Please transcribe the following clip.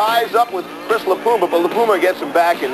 ties up with Chris LaPuma, but LaPuma gets him back and